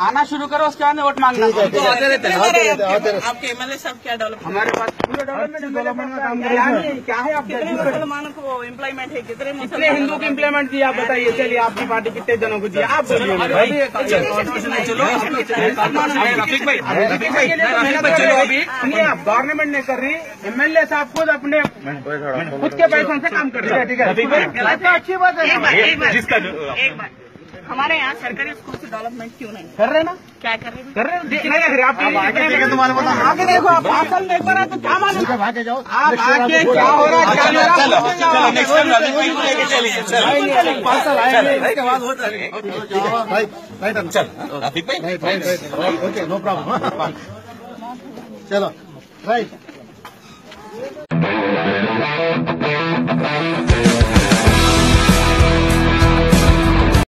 आना शुरू करो उसके बाद वोट मांगना है, है। हैं हैं, हैं। आपके एमएलए साहब क्या डेवलप हमारे पास पूरे डेवलपमेंट का काम क्या है आपके कितने मुसलमानों को एम्प्लॉयमेंट है कितने कितने हिंदू को इम्प्लीमेंट दिया आप बताइए चलिए आपकी पार्टी कितने जनों को दिया आप बोलिए भाई रफीक भाई रफीक भाई चलो आप गवर्नमेंट ने कर रही एमएलए साहब खुद अपने खुद के पैसों से काम कर रहे हैं ठीक है रफीक भाई तो अच्छी बात है जिसका एक बार हमारे यहाँ सरकारी स्कूल से डेवलपमेंट क्यों नहीं? कर रहे ना? क्या कर रहे कर रहे हैं? नहीं नहीं, नहीं आप आगे देखें तुम्हारे पता आगे देखो आप में एक बार आए तो क्या मालूम? आगे जाओ। आप आगे क्या हो रहा है? हो रहा है, चलो नेक्स्ट टाइम रफीक भाई को लेके चलिए चलो। पार्सल आएँगे। के बाद होता है ठीक है। राइट चल रफीक भाई। ओके नो प्रॉब्लम चलो राइट